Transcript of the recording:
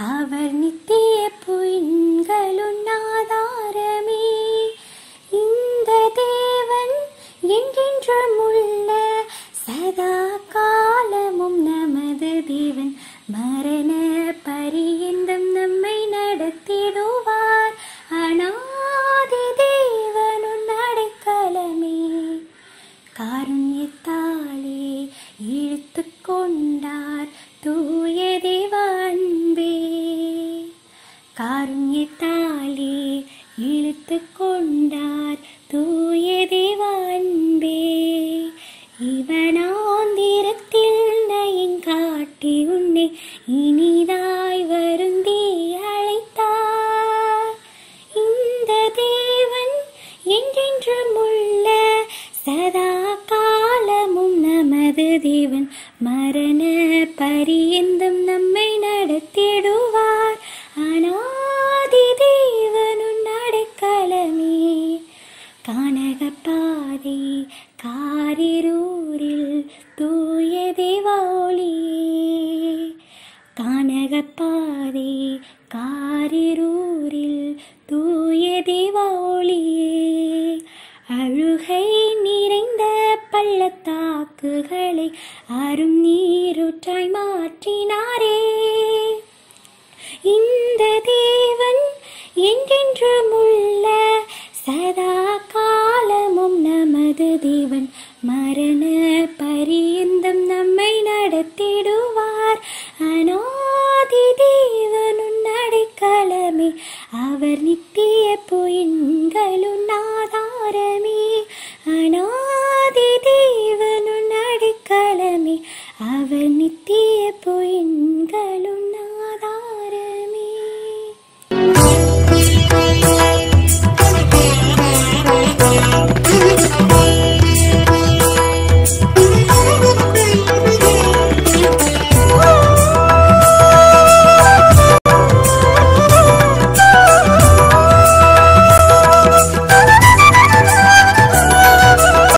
അവർ നിത്യ പൊൻകളുണ്ണാതാരമേ இந்த தேவன் என்றென்றும் உள்ள சதா காலமும் நமது தேவன். மரண பரியந்தம் நம்மை நடத்திடுவார். அனாதி தேவனும் நடைக்கலமே. காருண்யத்தாலே இழுத்து கொண்டார் தூயதே காருண்யத்தாலே இழுத்து கொண்டார் தூய தேவான்பே இவனாந்திரத்தில் நயம் காட்டி உன்னை இனிதாய் வருந்தி அழைத்தார். இந்த தேவன் என்றென்றும் உள்ள சதா காலமும் நமது தேவன் மரண பரியந்தம் கானகப்பாதை காரிரூரில் தூய தேவாலியே கானகப்பாதை காரிரூரில் தூய தேவாலியே அழுகை நிறைந்த பள்ளத்தாக்குகளை அரும் நீருற்றாய் அவர் நித்திய பொயின்களுன் ஆதாரமே அநாதி தேவனுன் அடிக்கலமே அவர் நித்திய